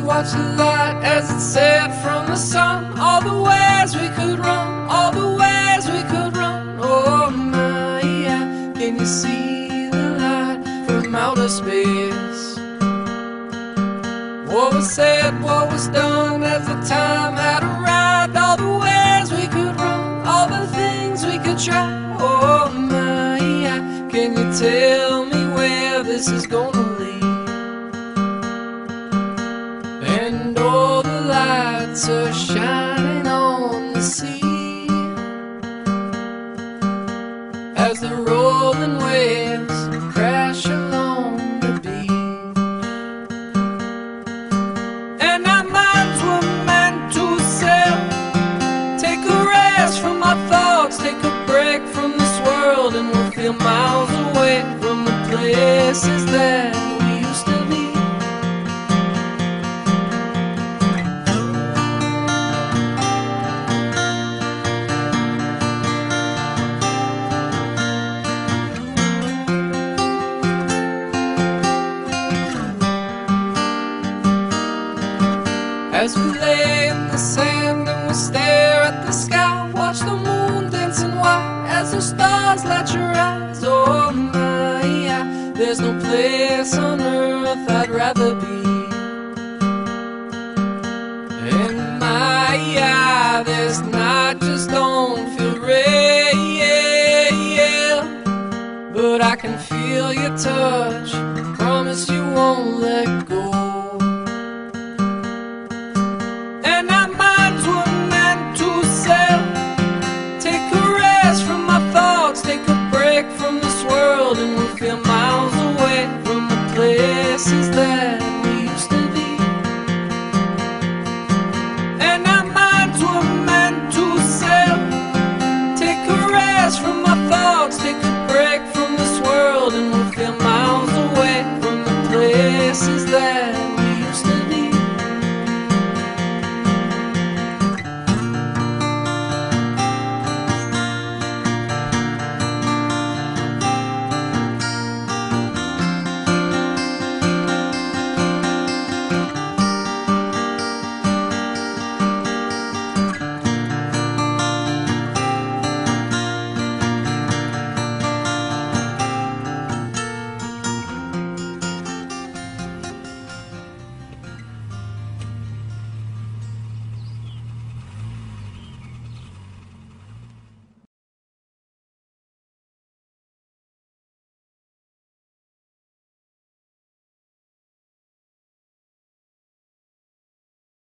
We watched the light as it set from the sun. All the ways we could run, all the ways we could run. Oh my, yeah. can you see the light from outer space? What was said, what was done as the time had arrived. All the ways we could run, all the things we could try. Oh my, yeah. can you tell me where this is gonna sea. As the rolling waves crash along the beach. And our minds were meant to sail, take a rest from our thoughts, take a break from this world, and we'll feel miles away from the places that As we lay in the sand and we stare at the sky, watch the moon dancing white as the stars light your eyes. Oh my, yeah, there's no place on earth I'd rather be. And my, yeah, this night just don't feel real, but I can feel your touch. And we feel miles away from the places that